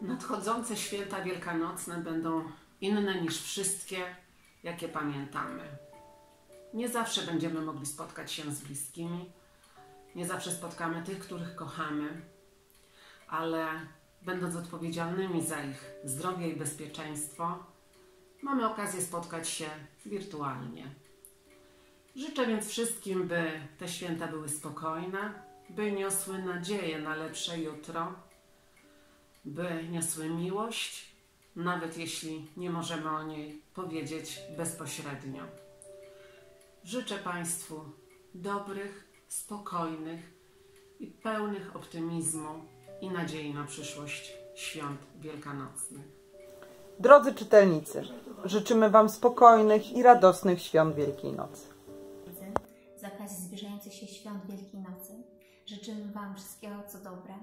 Nadchodzące święta wielkanocne będą inne niż wszystkie, jakie pamiętamy. Nie zawsze będziemy mogli spotkać się z bliskimi, nie zawsze spotkamy tych, których kochamy, ale będąc odpowiedzialnymi za ich zdrowie i bezpieczeństwo, mamy okazję spotkać się wirtualnie. Życzę więc wszystkim, by te święta były spokojne, by niosły nadzieję na lepsze jutro, by niosły miłość, nawet jeśli nie możemy o niej powiedzieć bezpośrednio. Życzę Państwu dobrych, spokojnych i pełnych optymizmu i nadziei na przyszłość świąt wielkanocnych. Drodzy czytelnicy, życzymy Wam spokojnych i radosnych świąt Wielkiej Nocy. Zbliżających się świąt Wielkiej Nocy. Życzymy Wam wszystkiego co dobre,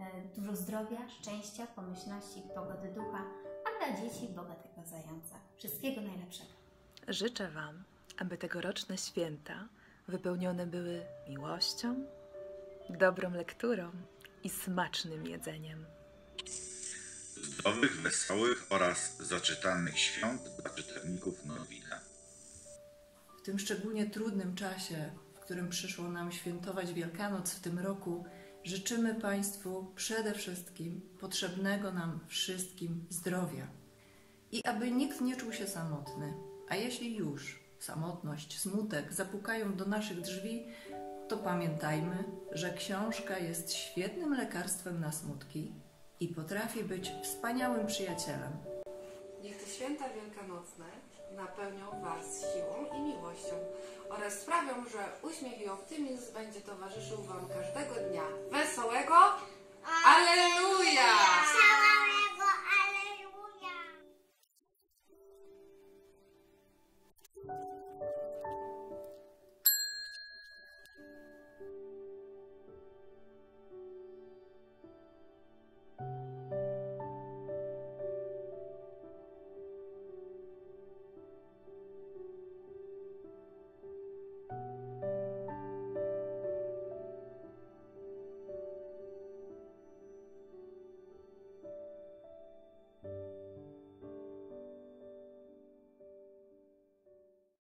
e, dużo zdrowia, szczęścia, pomyślności, pogody ducha, a dla dzieci bogatego zająca. Wszystkiego najlepszego. Życzę Wam, aby tegoroczne święta wypełnione były miłością, dobrą lekturą i smacznym jedzeniem. zdrowych, wesołych oraz zaczytanych świąt dla czytelników Norwida. W tym szczególnie trudnym czasie, którym przyszło nam świętować Wielkanoc w tym roku, życzymy Państwu przede wszystkim potrzebnego nam wszystkim zdrowia. I aby nikt nie czuł się samotny, a jeśli już samotność, smutek zapukają do naszych drzwi, to pamiętajmy, że książka jest świetnym lekarstwem na smutki i potrafi być wspaniałym przyjacielem. Niech te święta wielkanocne napełnią oraz sprawią, że uśmiech i optymizm będzie towarzyszył Wam każdego dnia. Wesołego Aleluja!